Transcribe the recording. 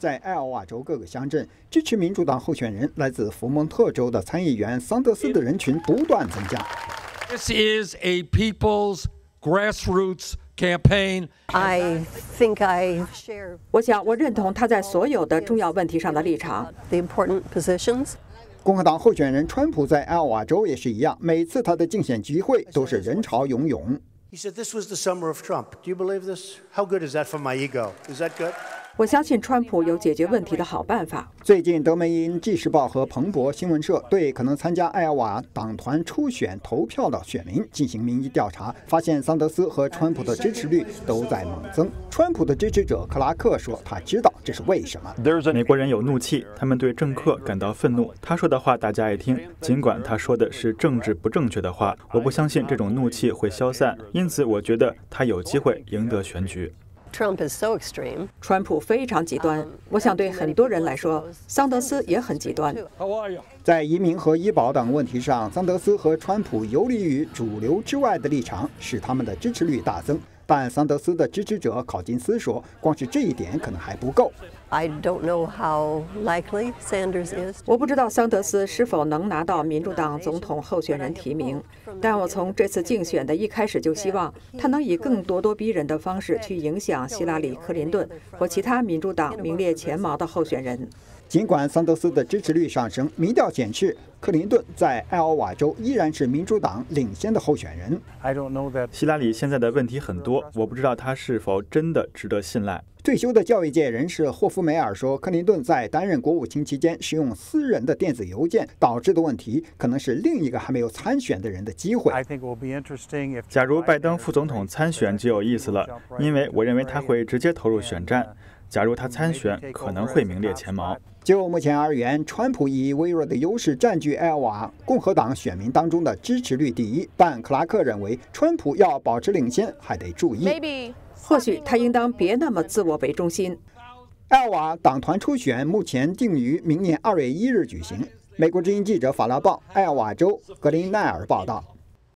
在艾奥瓦州各个乡镇，支持民主党候选人来自福蒙特州的参议员桑德斯的人群不断增加。This is a people's grassroots campaign. I think I share 我想，我认同他在所有的重要问题上的立场。 the important positions. 共和党候选人川普在艾奥瓦州也是一样，每次他的竞选集会都是人潮涌涌。 He said, This was the summer of Trump. Do you believe this? How good is that for my ego? Is that good? 我相信川普有解决问题的好办法。最近，德梅因《纪时报》和彭博新闻社对可能参加艾奥瓦党团初选投票的选民进行民意调查，发现桑德斯和川普的支持率都在猛增。川普的支持者克拉克说：“他知道这是为什么。美国人有怒气，他们对政客感到愤怒。他说的话大家爱听，尽管他说的是政治不正确的话。我不相信这种怒气会消散，因此我觉得他有机会赢得选举。Trump is so extreme. 川普非常极端，我想对很多人来说，桑德斯也很极端。How are you? 在移民和医保等问题上，桑德斯和川普游离于主流之外的立场，使他们的支持率大增。但桑德斯的支持者考金斯说，光是这一点可能还不够。I don't know how likely Sanders is. 我不知道桑德斯是否能拿到民主党总统候选人提名，但我从这次竞选的一开始就希望他能以更咄咄逼人的方式去影响希拉里·克林顿或其他民主党名列前茅的候选人。尽管桑德斯的支持率上升，民调显示克林顿在艾奥瓦州依然是民主党领先的候选人。I don't know that 希拉里现在的问题很多，我不知道他是否真的值得信赖。退休的教育界人士霍夫梅尔说，克林顿在担任国务卿期间使用私人的电子邮件导致的问题，可能是另一个还没有参选的人的机会。I think it will be interesting if 假如拜登副总统参选就有意思了，因为我认为他会直接投入选战。假如他参选，可能会名列前茅。就目前而言，川普以微弱的优势占据艾奥瓦共和党选民当中的支持率第一，但克拉克认为，川普要保持领先，还得注意。Maybe 或许他应当别那么自我为中心。艾奥瓦党团初选目前定于明年二月一日举行。美国之音记者法拉报，艾奥瓦州格林奈尔报道。